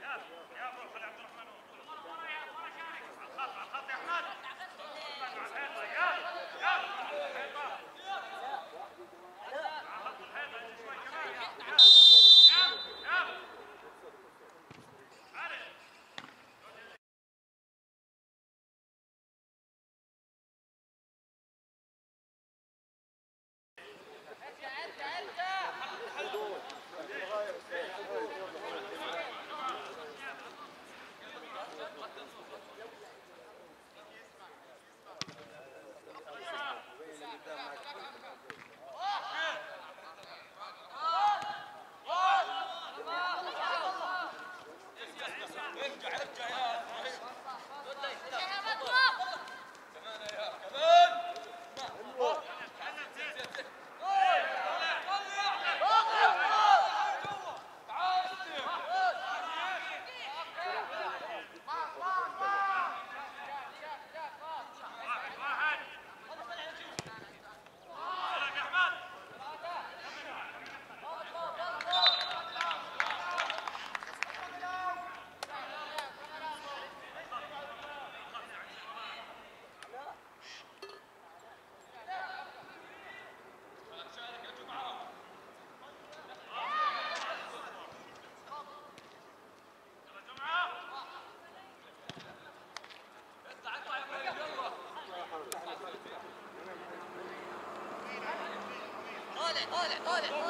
Yeah. hola, hola, hola.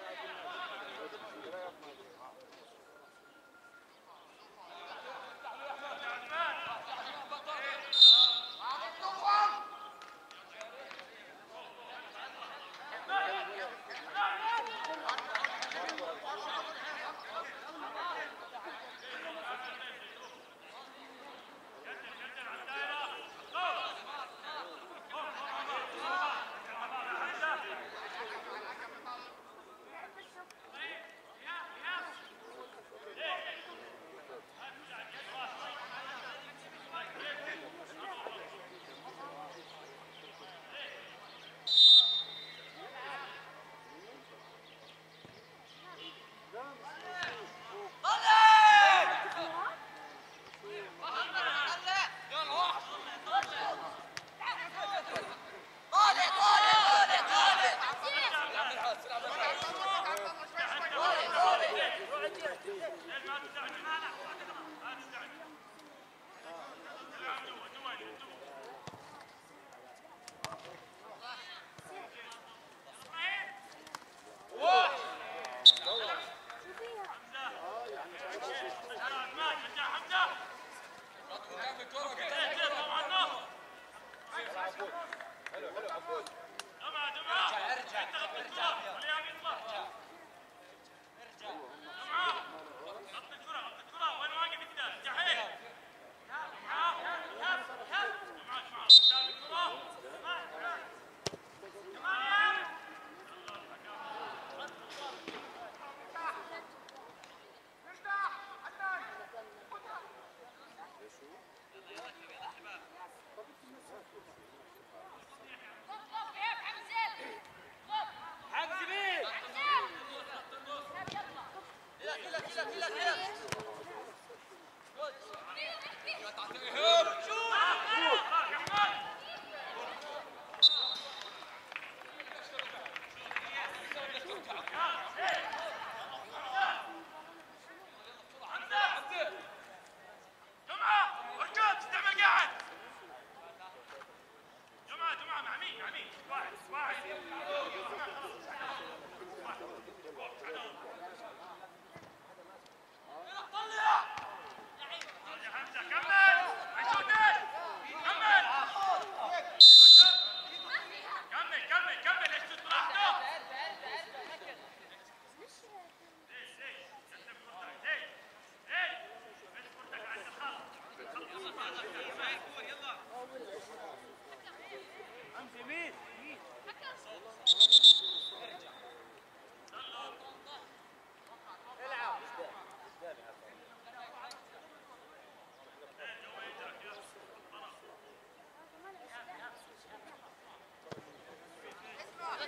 gira, gira, gira.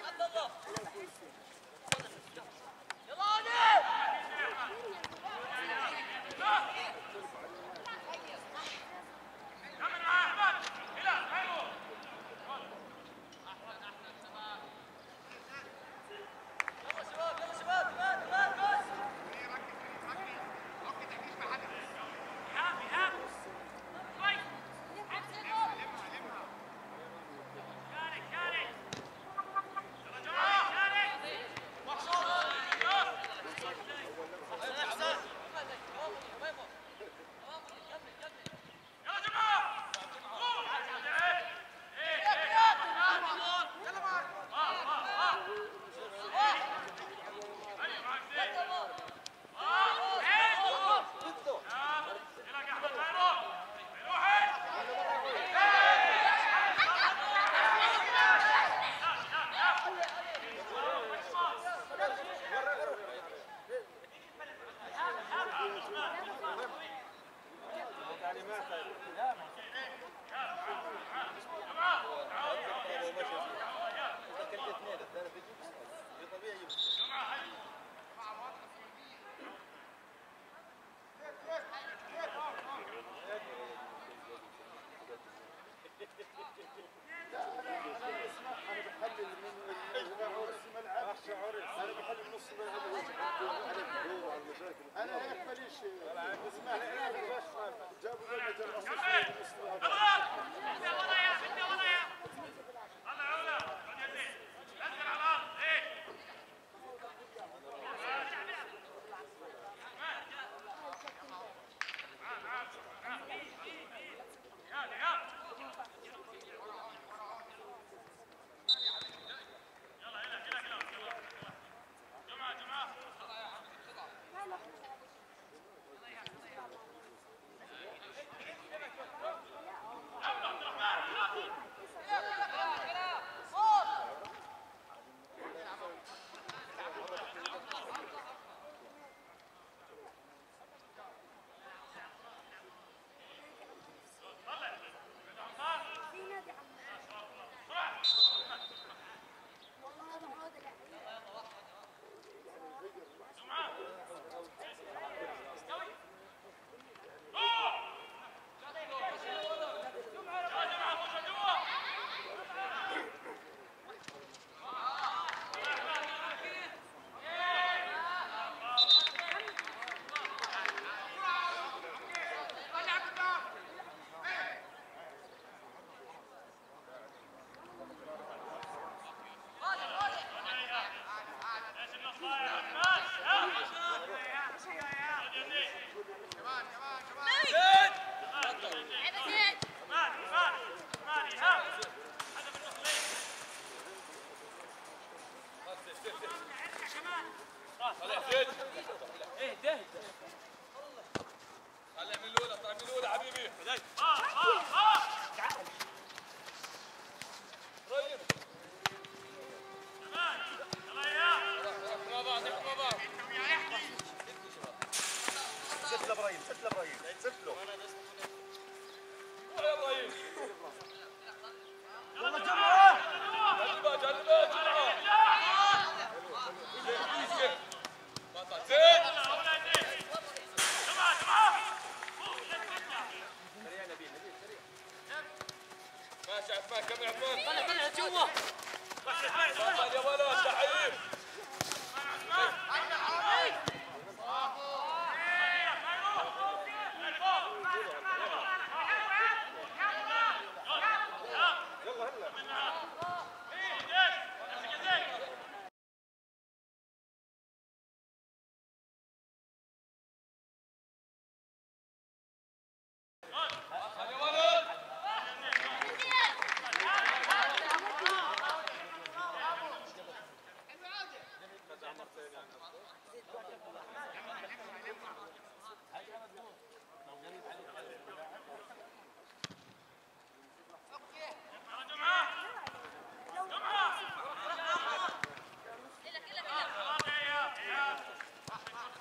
안 넘어. يلا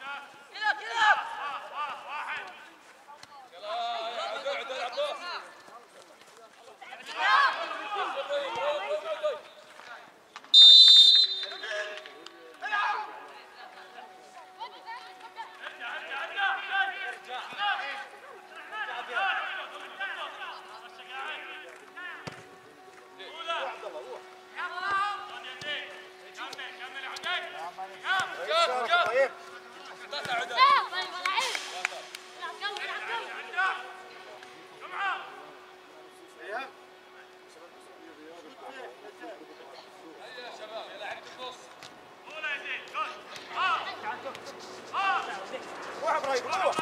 Get up, get up! Давай, давай.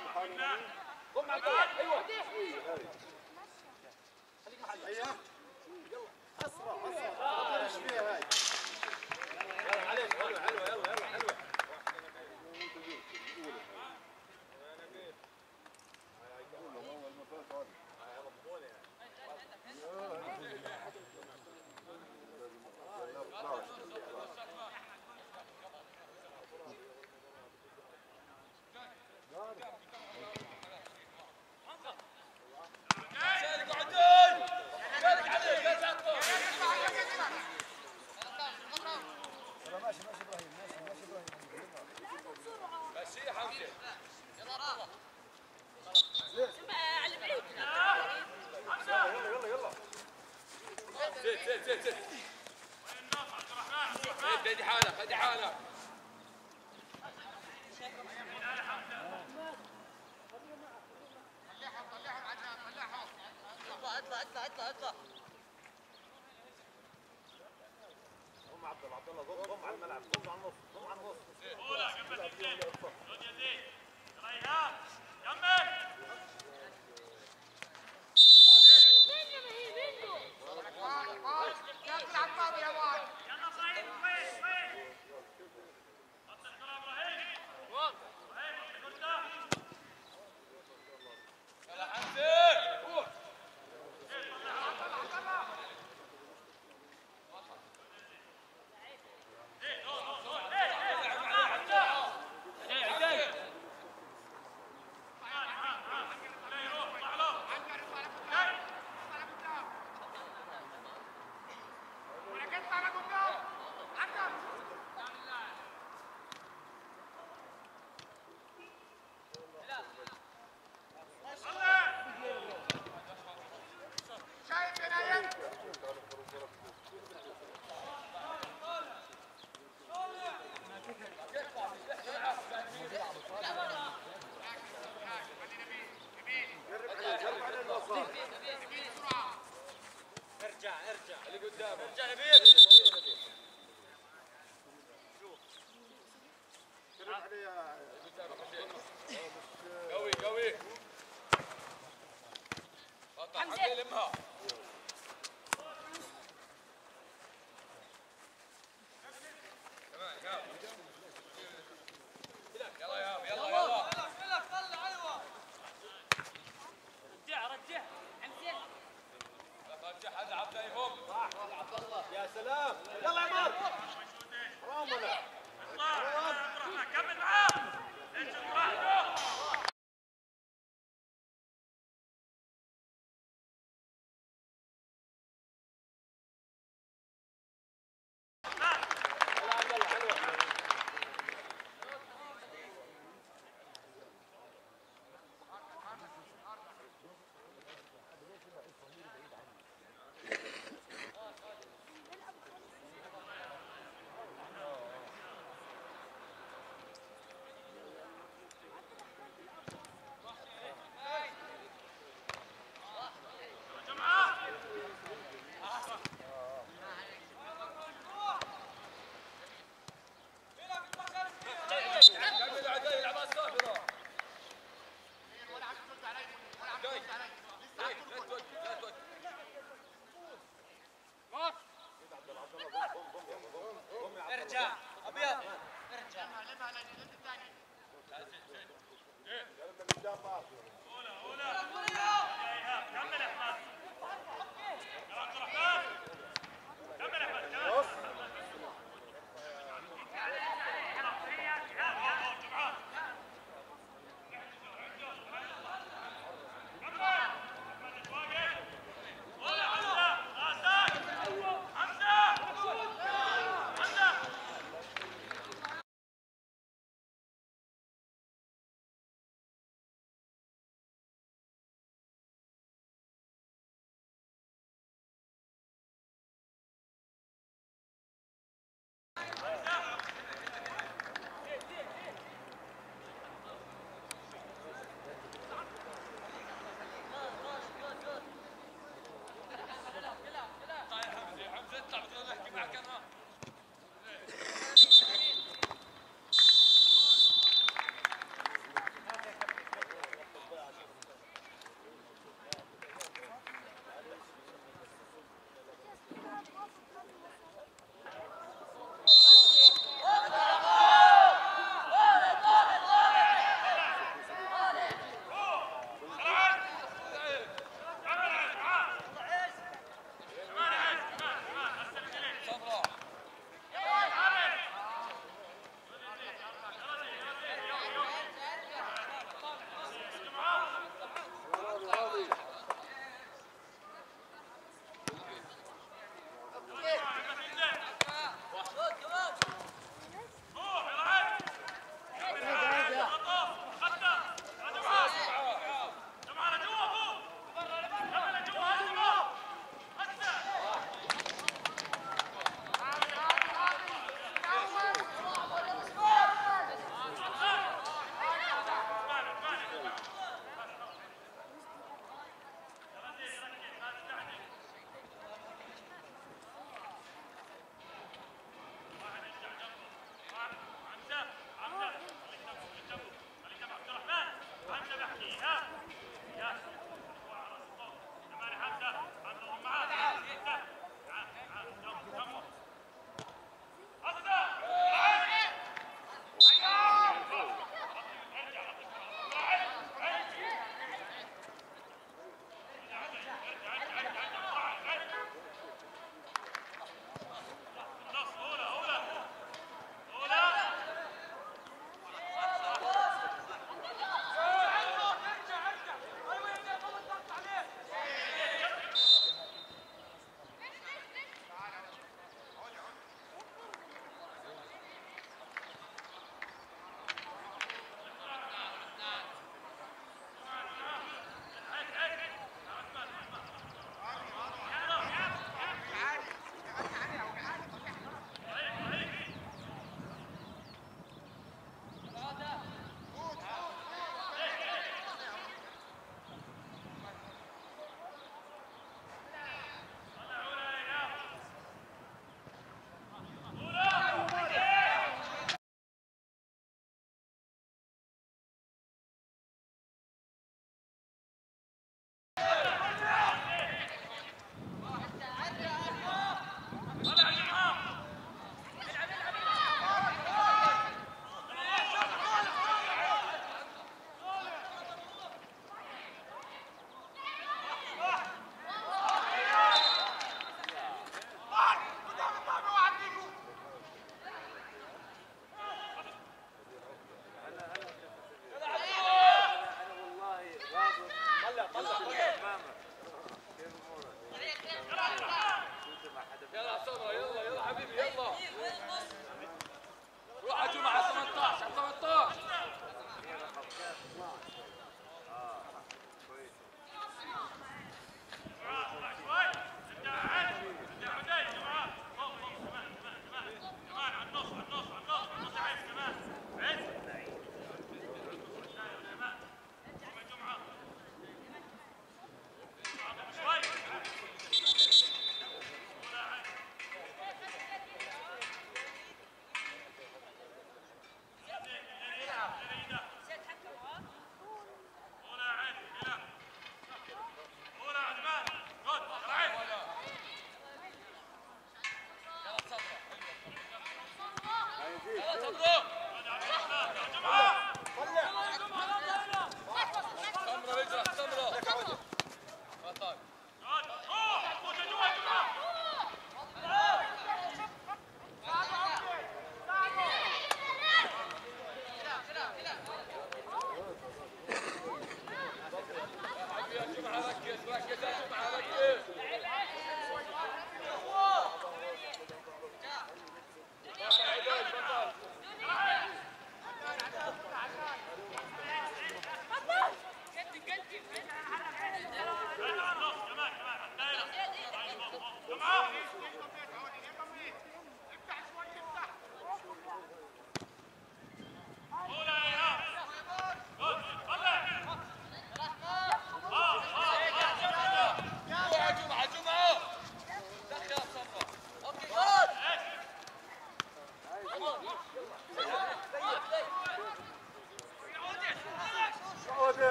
قم على الكوره أيوه. خليك محلك اطلع اطلع اطلع اطلع ضم عبد الله عبد الله ضم ضم على الملعب. ضم على النص. ضم على النص. كمل كمل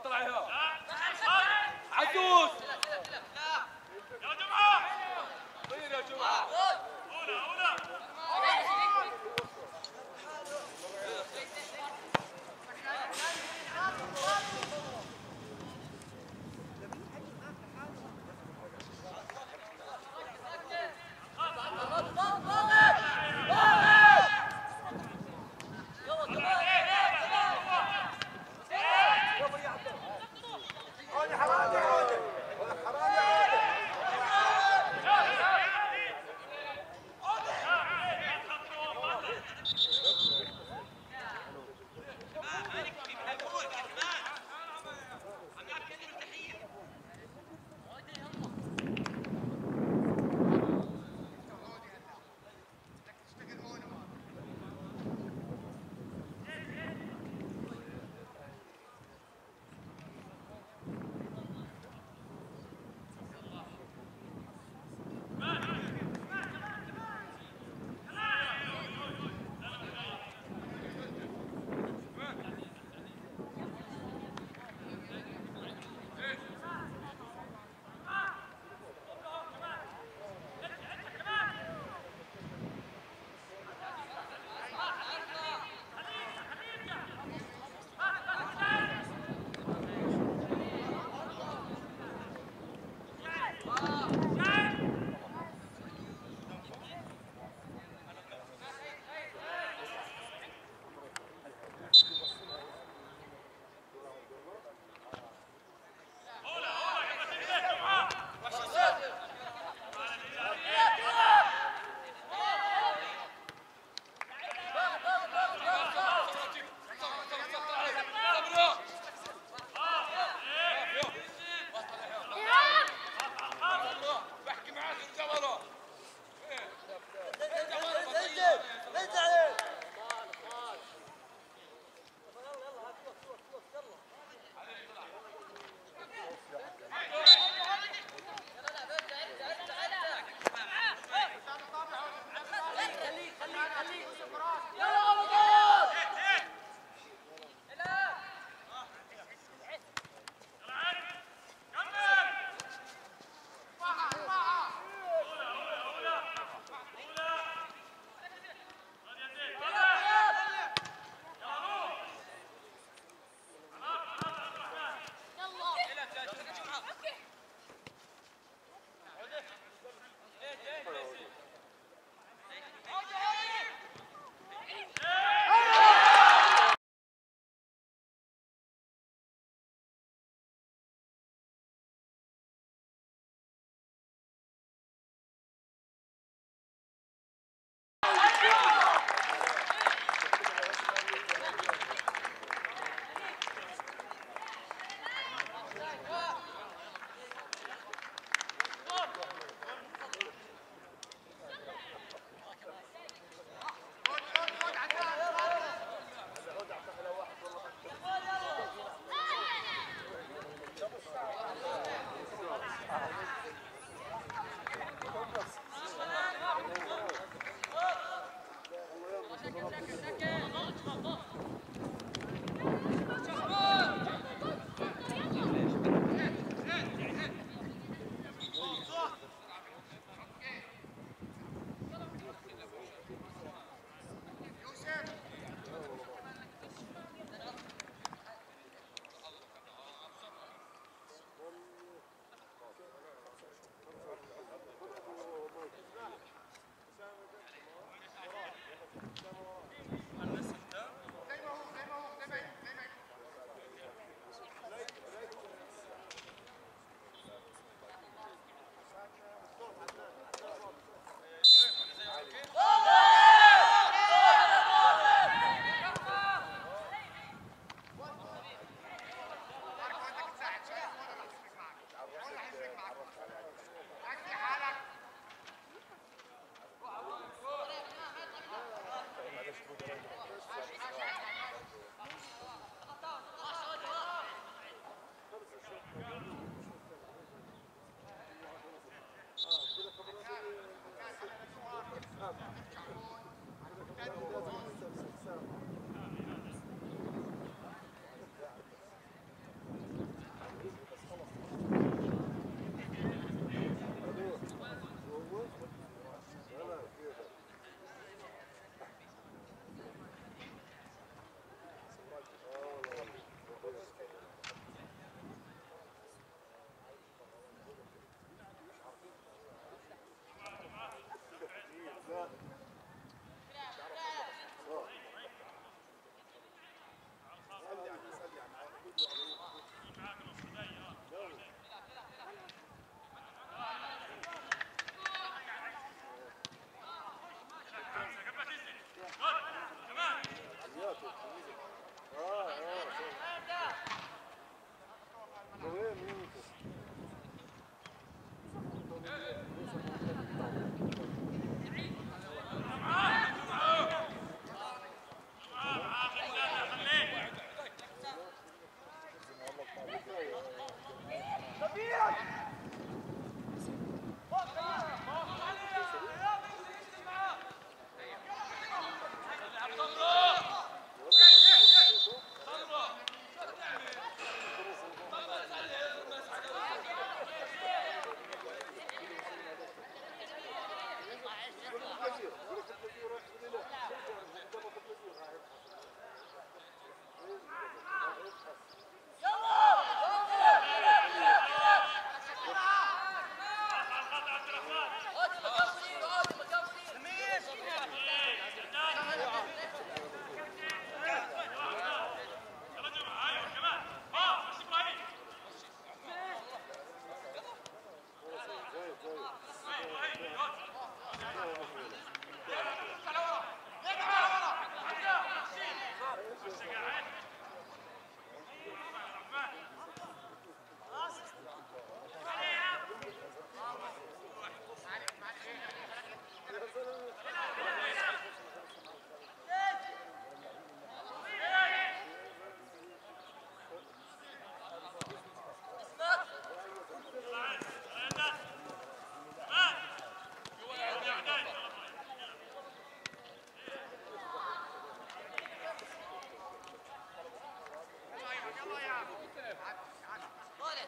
atrás, ó.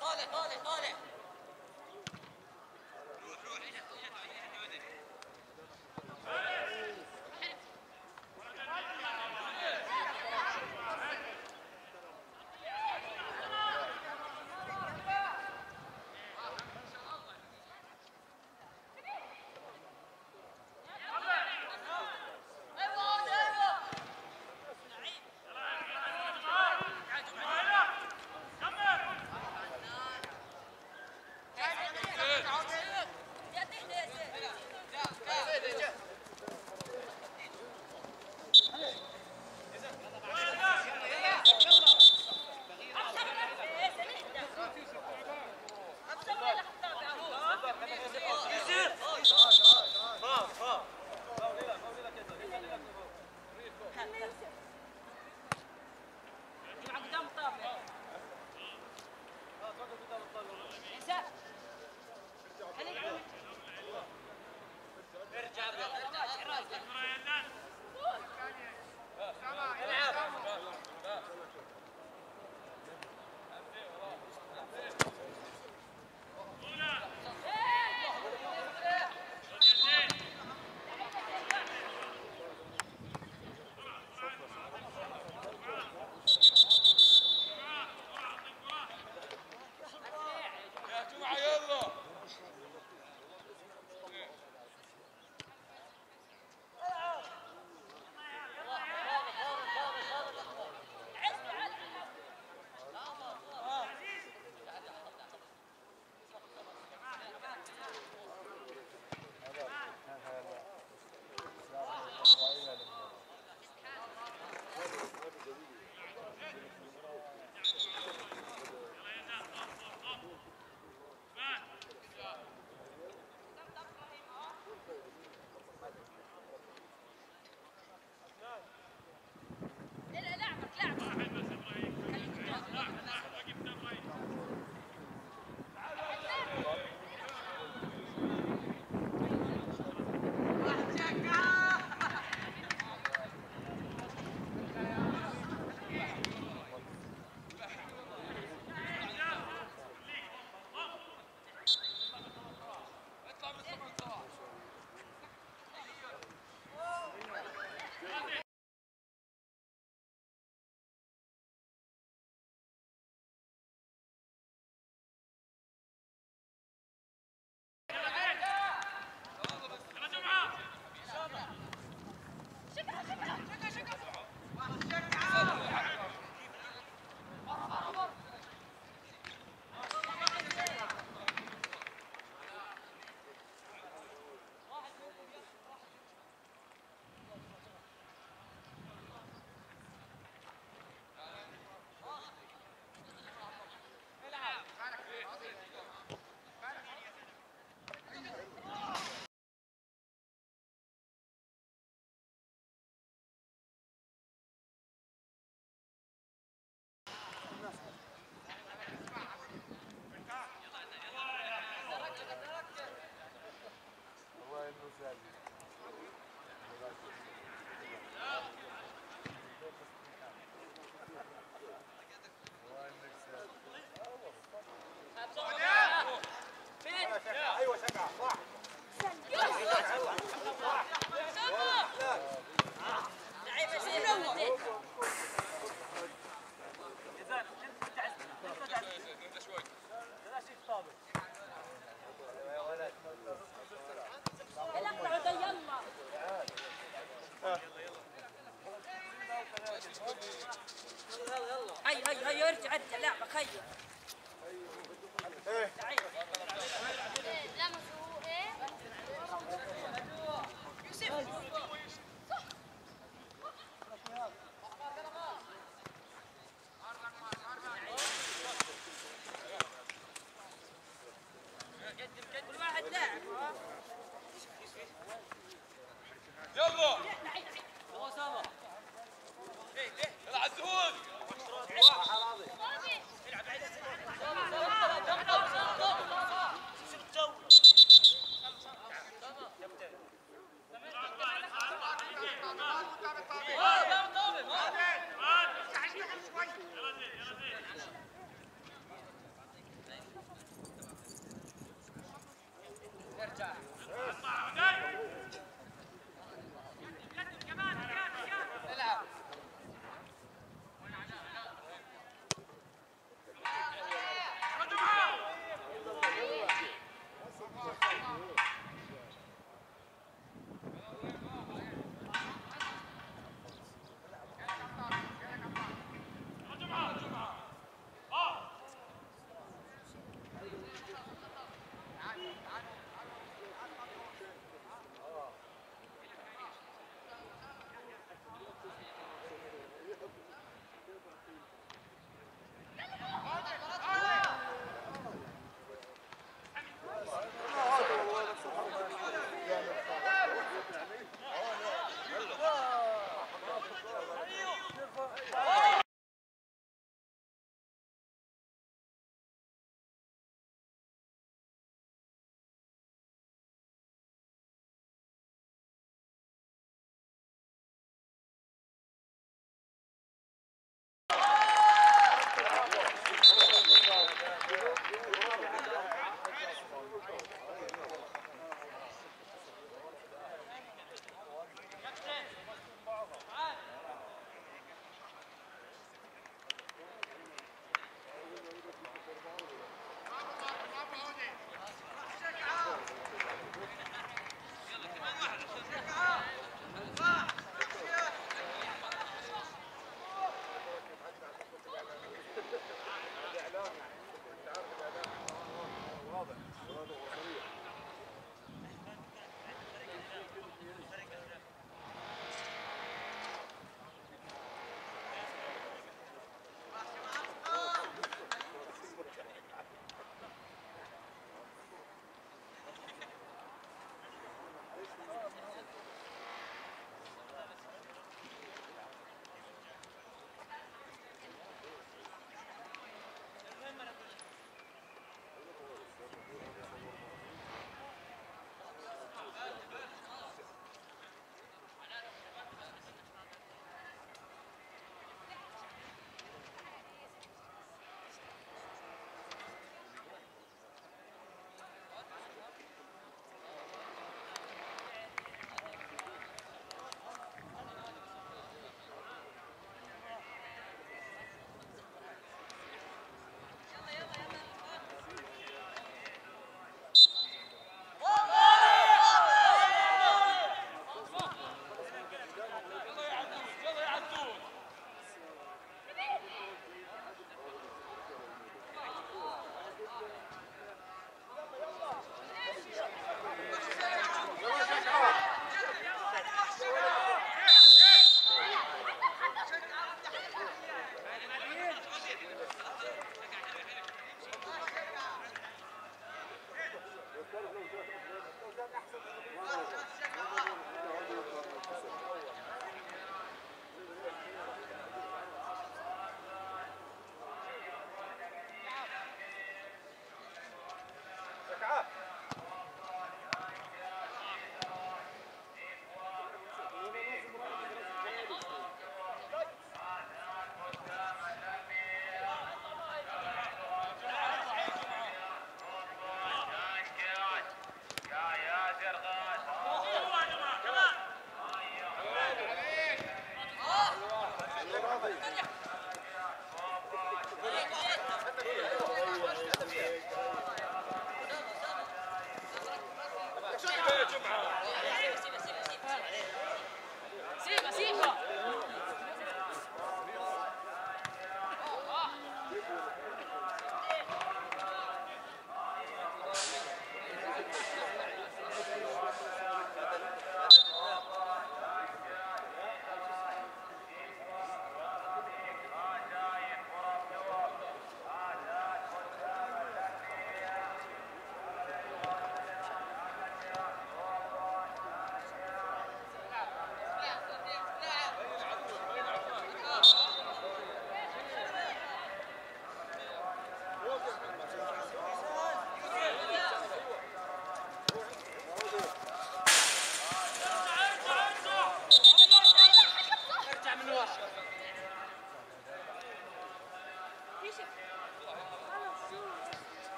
olha, olha, olha.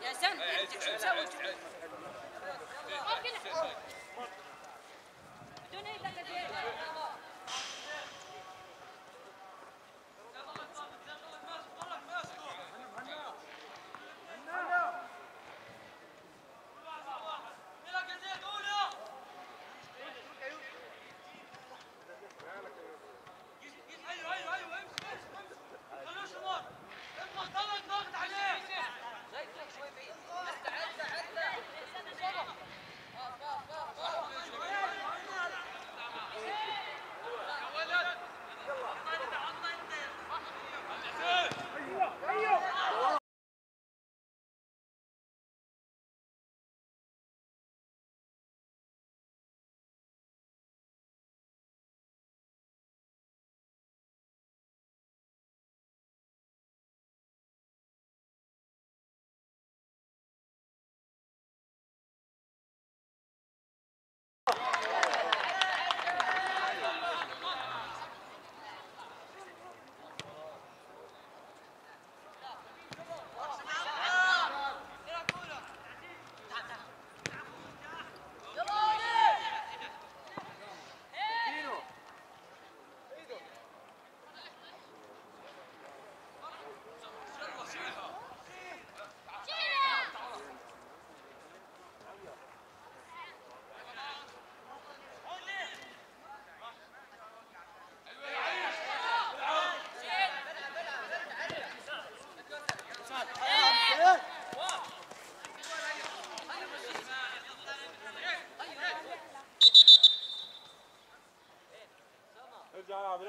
Я сяну, я тебя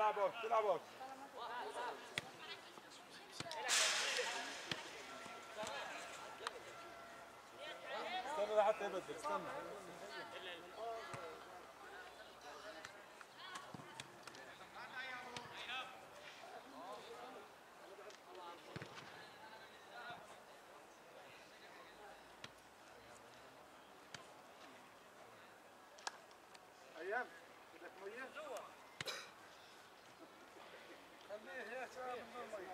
العب اوت استنى لحتى يبدل استنى أيام بدك مية؟ يا الميه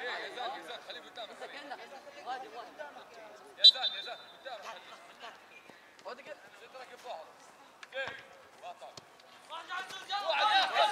يا خليه قدامك زاد قدامك سترك؟ واطع عليه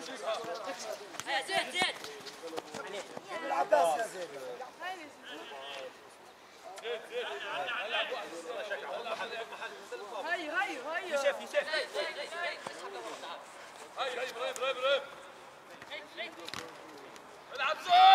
زيد زيد زيد العباس يا زيد هاي هاي هاي هاي إبراهيم إبراهيم إبراهيم العب صح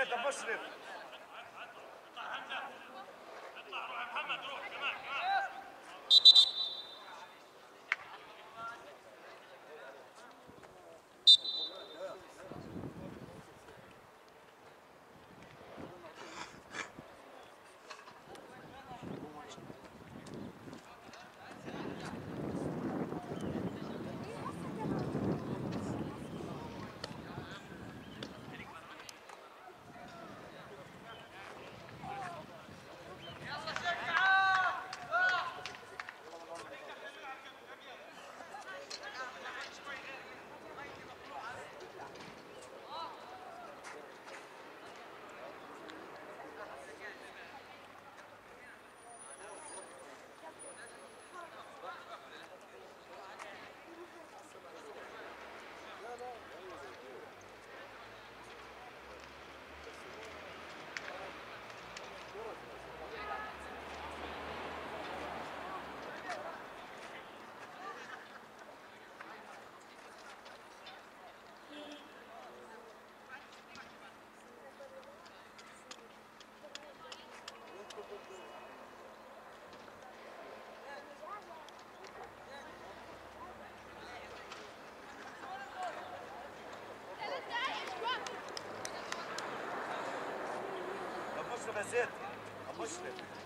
Это по шрифту. يا زيد ابو مشرف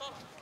motor